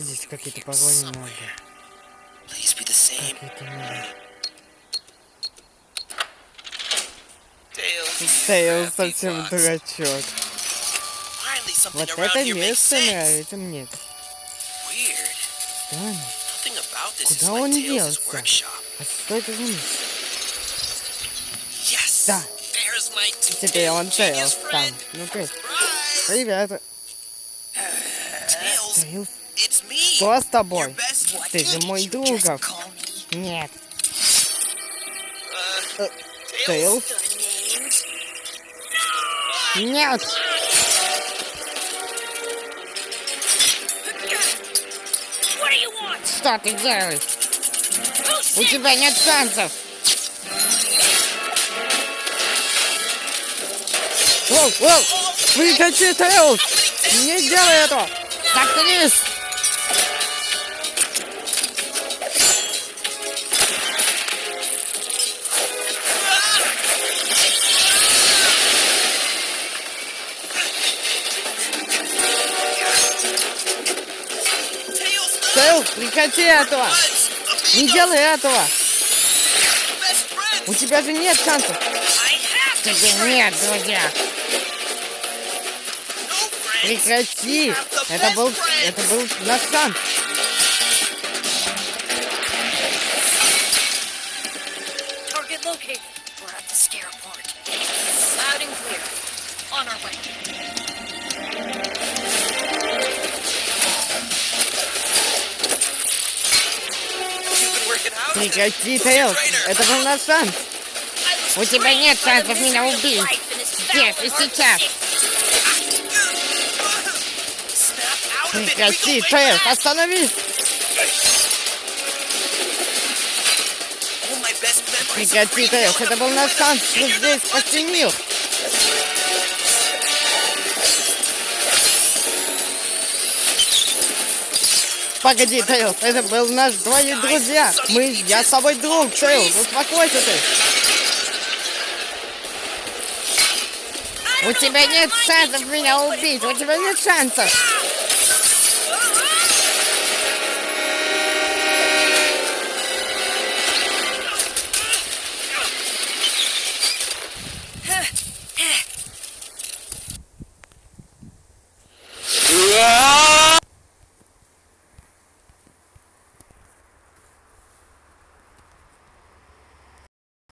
Здесь какие-то погони надо. Какие-то надо. Тейл совсем дурачок. Вот это место нравится мне. Странно. Куда он делся? А что это за место? Да. Теперь он Тейлс там. Ну ты, Tails, Тейлс. Что с тобой? Ты же мой друг. Нет. Uh? Нет! Do you want? Что ты делаешь? У тебя нет шансов! Воу, воу! Прекрати, Тейлс! Не делай этого! Заткнись! Тейлс, прекрати этого! Не делай этого! У тебя же нет шансов! Тебе нет, друзья! Прекрати! Это был, это был наш шанс! Target located. We're at the scare part. Loud and clear. On our way. Прекрати, Тейлс! Это был наш шанс! У тебя нет шансов меня убить! Здесь и сейчас! Прекрати, back. Остановись! Прекрати, out Это был наш шанс you're здесь спасти мир! Погоди, Тейлс, это был наш двоих друзья! Мы, я с тобой друг, Тейлс, успокойся ты! У тебя нет шансов меня убить, у тебя нет шансов!